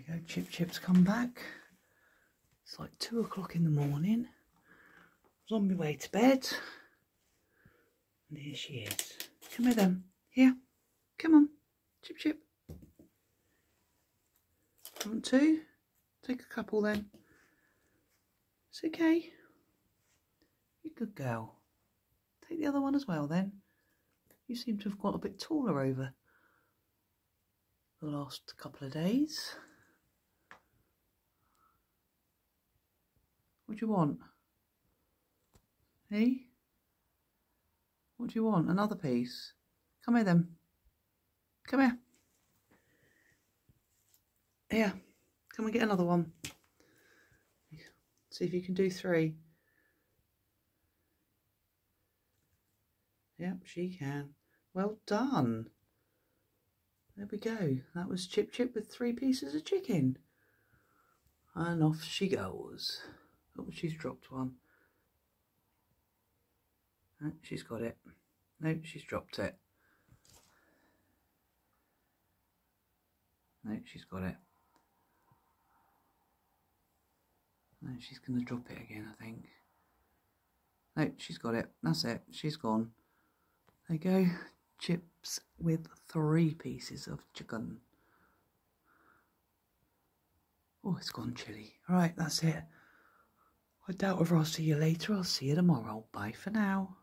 You go, Chip Chip's come back. It's like two o'clock in the morning. I was on my way to bed. And here she is. Come here then. Here. Come on. Chip Chip. Want two? Take a couple then. It's okay. You good girl. Take the other one as well then. You seem to have got a bit taller over the last couple of days. What do you want? Hey? What do you want? Another piece? Come here then. Come here. Here. Come and get another one. See if you can do three. Yep, she can. Well done. There we go. That was Chip Chip with three pieces of chicken. And off she goes. Oh, she's dropped one. She's got it. No, she's dropped it. No, she's got it. No, she's going to drop it again, I think. No, she's got it. That's it. She's gone. There you go. Chips with three pieces of chicken. Oh, it's gone chilly. All right, that's it. I doubt if I'll see you later. I'll see you tomorrow. Bye for now.